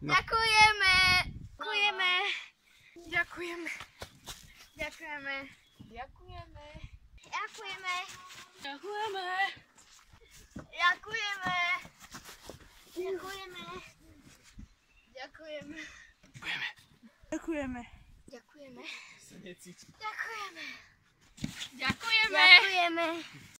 No. Ďakujeme. Ďakujeme. Ďakujeme. Ďakujeme. Ďakujeme. Ďakujeme. Ďakujeme. Ďakujeme. Ďakujeme. Ďakujeme. Ďakujeme. Ďakujeme. Ďakujeme. Ďakujeme. Ďakujeme. Ďakujeme.